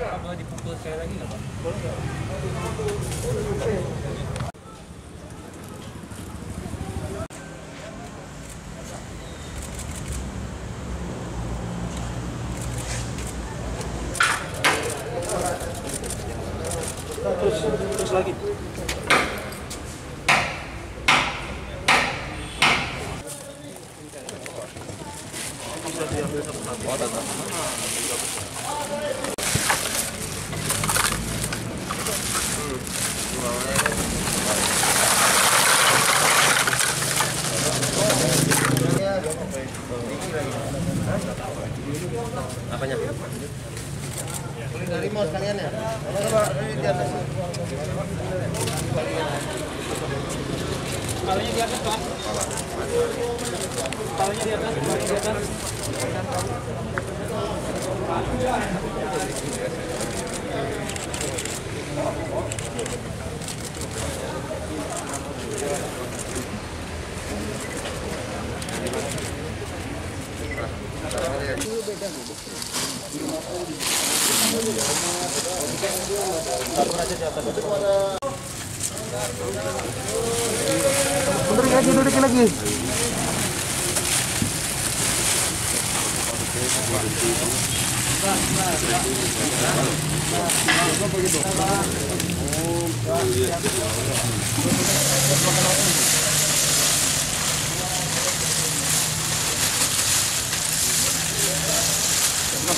Apa dipukul sekali lagi nggak terus terus lagi bisa diambil satu-satu Apanya? Dari mau sekalian ya? Coba ini di atas. Palanya di atas Pak. Palanya di atas, di atas. Mundurin lagi, dudukin lagi.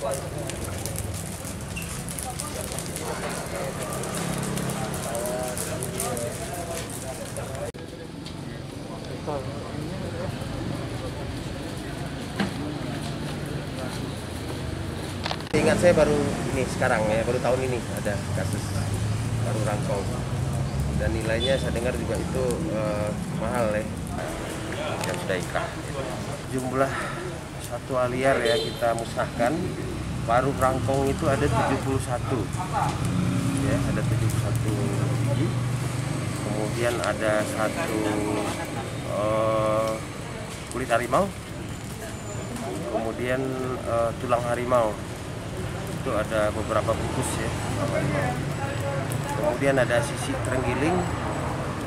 Ingat saya baru ini sekarang ya, baru tahun ini ada kasus baru rangkong. Dan nilainya saya dengar juga itu eh, mahal ya, yang sudah. Jumlah satu aliar ya kita musnahkan, baru rangkong itu ada 71. Ya, ada 71 biji. Kemudian ada satu eh, kulit harimau, kemudian eh, tulang harimau. Itu ada beberapa bungkus ya kemudian ada sisi terenggiling.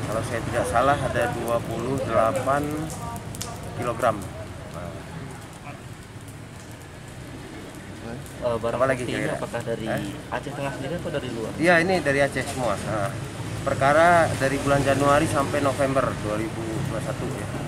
Kalau saya tidak salah ada 28 kilogram Eh, barang Apa lagi ini apakah dari Eh? Aceh Tengah sendiri atau dari luar? Iya ini dari Aceh semua Nah, perkara dari bulan Januari sampai November 2021 ya